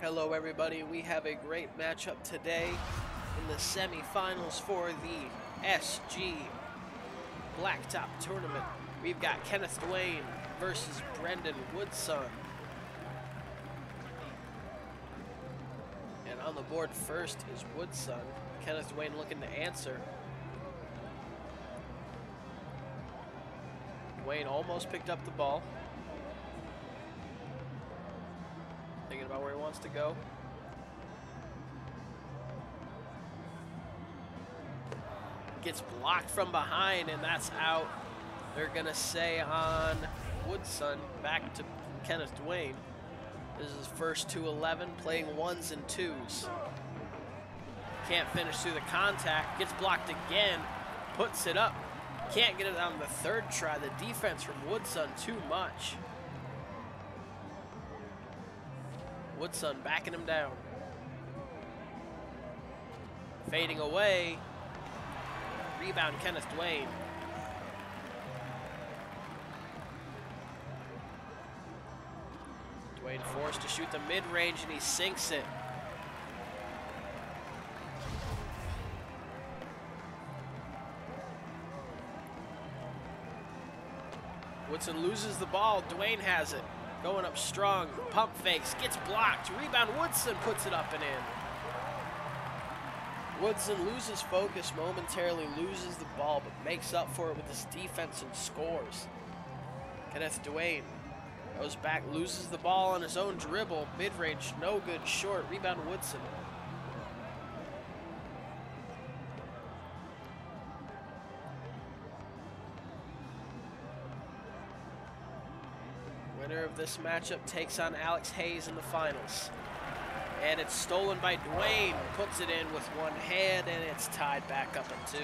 Hello, everybody. We have a great matchup today in the semifinals for the SG Blacktop Tournament. We've got Kenneth Duane versus Brendan Woodson. And on the board first is Woodson. Kenneth Duane looking to answer. Duane almost picked up the ball. About where he wants to go. Gets blocked from behind, and that's out. They're going to say on Woodson back to Kenneth Duane. This is his first 211, playing ones and twos. Can't finish through the contact. Gets blocked again. Puts it up. Can't get it on the third try. The defense from Woodson too much. Woodson backing him down. Fading away. Rebound Kenneth Duane. Duane forced to shoot the mid-range and he sinks it. Woodson loses the ball. Duane has it. Going up strong. Pump fakes. Gets blocked. Rebound. Woodson puts it up and in. Woodson loses focus momentarily, loses the ball, but makes up for it with his defense and scores. Kenneth Duane goes back, loses the ball on his own dribble. Mid-range, no good. Short. Rebound Woodson. Winner of this matchup takes on Alex Hayes in the finals. And it's stolen by Duane. Puts it in with one hand, and it's tied back up at two.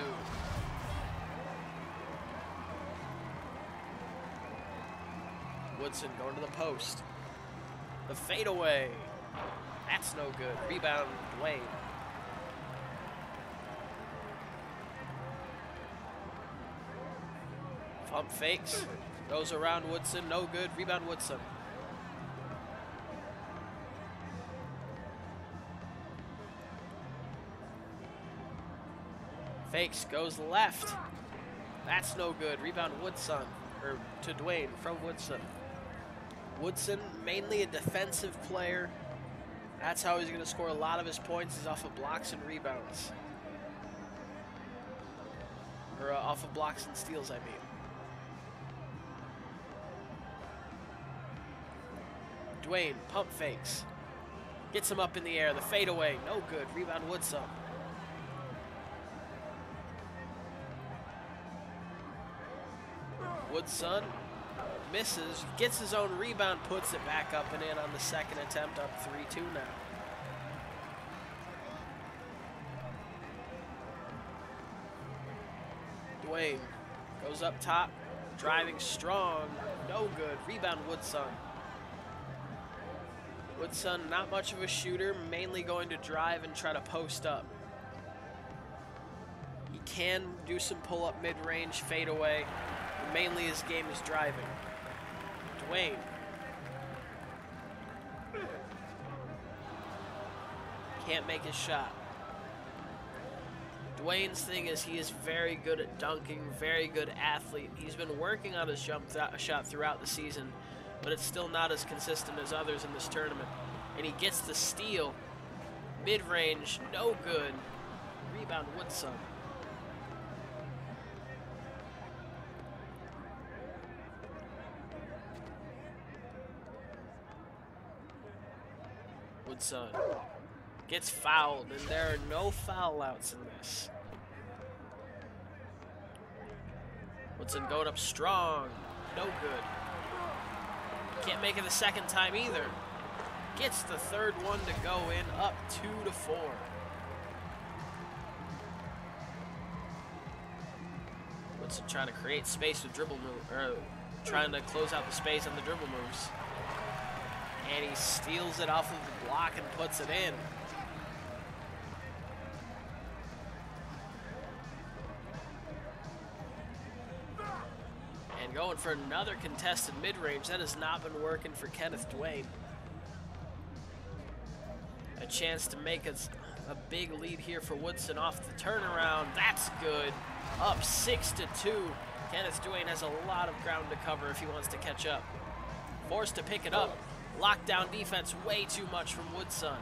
Woodson going to the post. The fadeaway. That's no good. Rebound, Duane. Pump fakes. Goes around Woodson. No good. Rebound, Woodson. Fakes. Goes left. That's no good. Rebound, Woodson. Or to Duane from Woodson. Woodson, mainly a defensive player. That's how he's going to score a lot of his points is off of blocks and rebounds. Or uh, off of blocks and steals, I mean. Duane, pump fakes. Gets him up in the air. The fadeaway, no good. Rebound Woodson. Woodson misses, gets his own rebound, puts it back up and in on the second attempt, up 3-2 now. Duane goes up top, driving strong, no good. Rebound Woodson. Woodson, not much of a shooter, mainly going to drive and try to post up. He can do some pull-up mid-range, fade away, but mainly his game is driving. Duane. Can't make his shot. Duane's thing is he is very good at dunking, very good athlete. He's been working on his jump shot throughout the season, but it's still not as consistent as others in this tournament. And he gets the steal. Mid-range, no good. Rebound Woodson. Woodson gets fouled, and there are no foul outs in this. Woodson going up strong. No good. Can't make it the second time either. Gets the third one to go in, up two to four. Woodson trying to create space with dribble move, or trying to close out the space on the dribble moves. And he steals it off of the block and puts it in. Going for another contested mid-range. That has not been working for Kenneth Duane. A chance to make a, a big lead here for Woodson off the turnaround. That's good. Up six to two. Kenneth Duane has a lot of ground to cover if he wants to catch up. Forced to pick it up. Lockdown defense way too much from Woodson.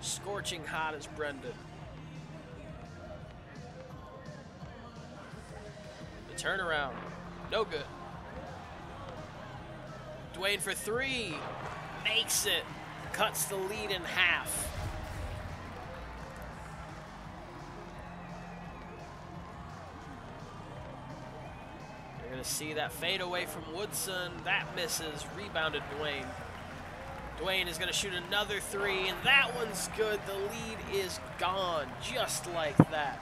Scorching hot as Brendan. Turnaround. No good. Duane for three. Makes it. Cuts the lead in half. You're going to see that fade away from Woodson. That misses. Rebounded Duane. Duane is going to shoot another three, and that one's good. The lead is gone, just like that.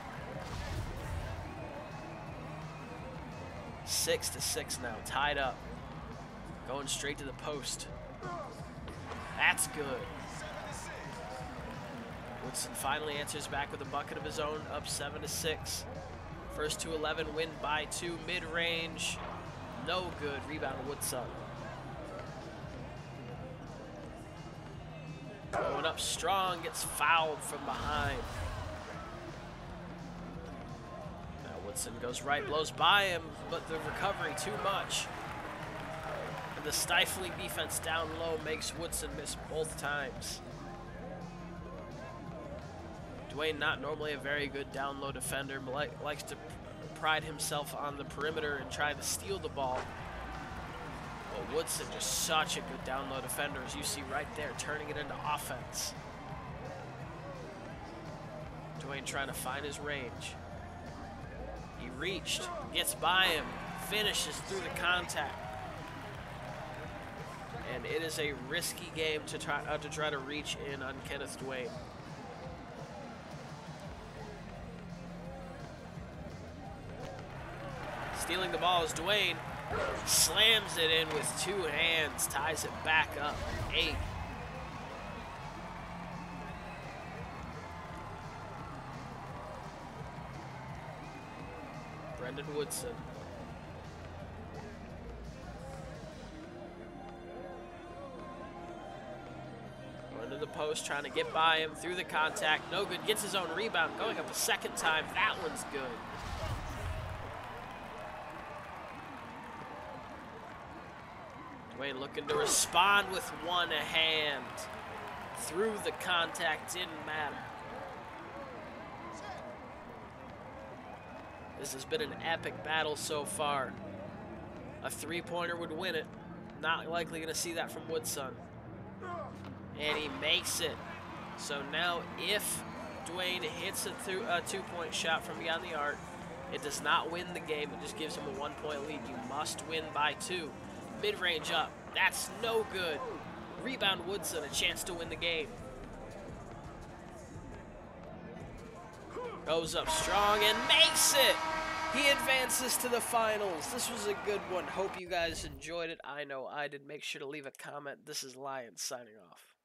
Six to six now, tied up. Going straight to the post. That's good. Woodson finally answers back with a bucket of his own, up seven to six. First to 11, win by two, mid-range. No good, rebound Woodson. Going up strong, gets fouled from behind. Woodson goes right, blows by him, but the recovery too much. And the stifling defense down low makes Woodson miss both times. Duane, not normally a very good down low defender, but likes to pride himself on the perimeter and try to steal the ball. But Woodson just such a good down low defender, as you see right there, turning it into offense. Duane trying to find his range. He reached, gets by him, finishes through the contact. And it is a risky game to try uh, to try to reach in on Kenneth Duane. Stealing the ball is Duane. Slams it in with two hands, ties it back up. Eight. Brendan Woodson. Under the post, trying to get by him through the contact. No good. Gets his own rebound. Going up a second time. That one's good. Duane looking to respond with one hand. Through the contact, didn't matter. This has been an epic battle so far. A three-pointer would win it. Not likely going to see that from Woodson. And he makes it. So now if Duane hits a, a two-point shot from beyond the arc, it does not win the game. It just gives him a one-point lead. You must win by two. Mid-range up. That's no good. Rebound Woodson, a chance to win the game. Goes up strong and makes it. He advances to the finals. This was a good one. Hope you guys enjoyed it. I know I did. Make sure to leave a comment. This is Lion signing off.